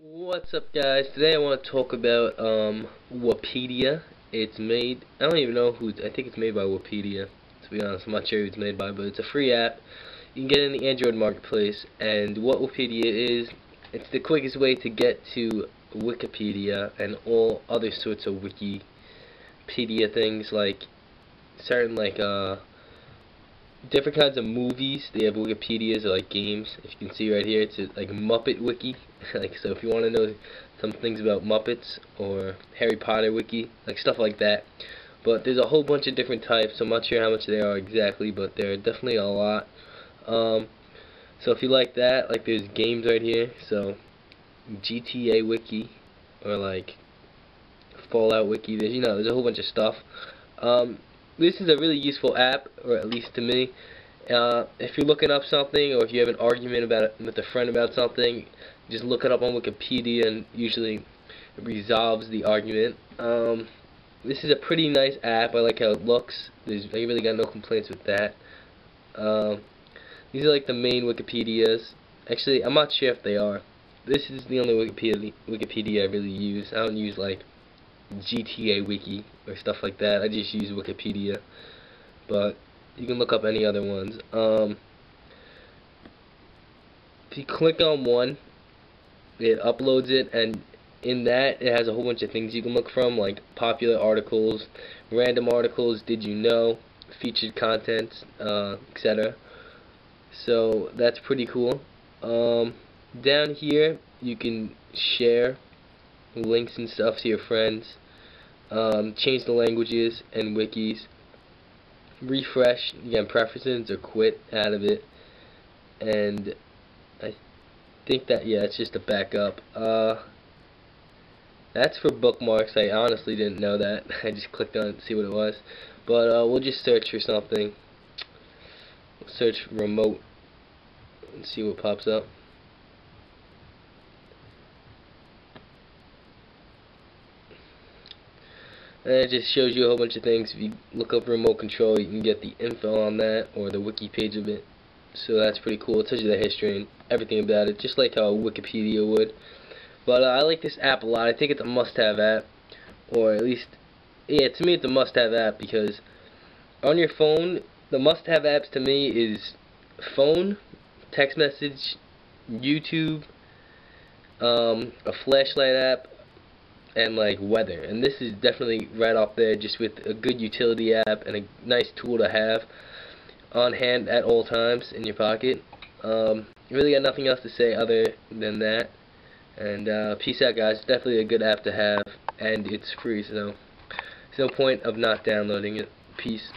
What's up guys? Today I want to talk about um Wapedia. It's made I don't even know who I think it's made by Wikipedia. To be honest, I'm not sure who it's made by, but it's a free app. You can get it in the Android marketplace and what Wapedia is, it's the quickest way to get to Wikipedia and all other sorts of Wikipedia things like certain like uh different kinds of movies. They have Wikipedias or like games. If you can see right here, it's like Muppet Wiki. like so, if you want to know some things about Muppets or Harry Potter Wiki, like stuff like that. But there's a whole bunch of different types. I'm not sure how much there are exactly, but there are definitely a lot. Um, so if you like that, like there's games right here. So GTA Wiki or like Fallout Wiki. There's you know there's a whole bunch of stuff. Um, this is a really useful app, or at least to me. Uh, if you're looking up something, or if you have an argument about it with a friend about something, just look it up on Wikipedia, and usually it resolves the argument. Um, this is a pretty nice app. I like how it looks. There's, I really got no complaints with that. Um, these are like the main Wikipedias. Actually, I'm not sure if they are. This is the only Wikipedia Wikipedia I really use. I don't use like GTA Wiki or stuff like that. I just use Wikipedia, but you can look up any other ones. Um, if you click on one, it uploads it, and in that it has a whole bunch of things you can look from, like popular articles, random articles, did you know, featured content, uh, etc. So that's pretty cool. Um, down here you can share links and stuff to your friends, um, change the languages and wikis, refresh again preferences or quit out of it, and I think that yeah it's just a backup. Uh, that's for bookmarks. I honestly didn't know that. I just clicked on it to see what it was, but uh, we'll just search for something. search remote and see what pops up. And it just shows you a whole bunch of things. If you look up remote control, you can get the info on that or the wiki page of it. So that's pretty cool. It tells you the history and everything about it, just like how Wikipedia would. But uh, I like this app a lot. I think it's a must-have app, or at least, yeah, to me it's a must-have app because on your phone, the must-have apps to me is phone, text message, YouTube, um, a flashlight app, and like weather. And this is definitely right off there just with a good utility app and a nice tool to have on hand at all times in your pocket. Um, really got nothing else to say other than that. And uh, peace out guys. Definitely a good app to have and it's free so there's no point of not downloading it. Peace